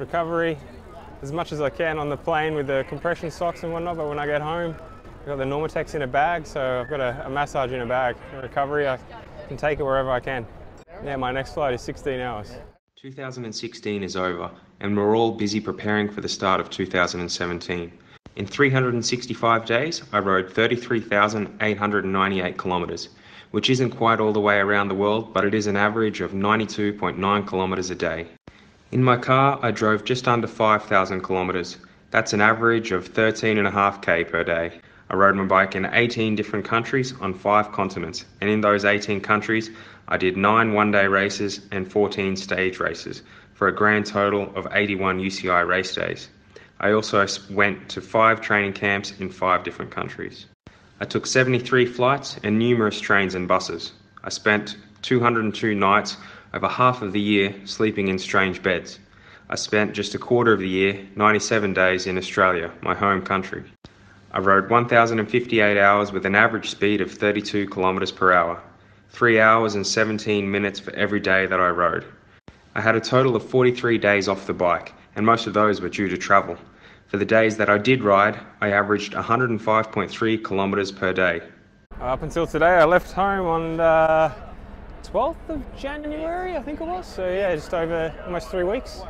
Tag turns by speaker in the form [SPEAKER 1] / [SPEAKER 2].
[SPEAKER 1] recovery as much as I can on the plane with the compression socks and whatnot, but when I get home, I've got the NormaTecs in a bag, so I've got a, a massage in a bag. recovery, I can take it wherever I can. Yeah, my next flight is 16 hours.
[SPEAKER 2] 2016 is over, and we're all busy preparing for the start of 2017. In 365 days, I rode 33,898 kilometres, which isn't quite all the way around the world, but it is an average of 92.9 kilometres a day. In my car, I drove just under 5,000 kilometres. That's an average of 13.5k per day. I rode my bike in 18 different countries on five continents, and in those 18 countries, I did nine one day races and 14 stage races for a grand total of 81 UCI race days. I also went to five training camps in five different countries. I took 73 flights and numerous trains and buses. I spent 202 nights over half of the year sleeping in strange beds. I spent just a quarter of the year, 97 days, in Australia, my home country. I rode 1,058 hours with an average speed of 32 kilometres per hour, 3 hours and 17 minutes for every day that I rode. I had a total of 43 days off the bike, and most of those were due to travel. For the days that I did ride, I averaged 105.3 kilometres per day.
[SPEAKER 1] Up until today, I left home on uh, 12th of January, I think it was. So yeah, just over almost three weeks.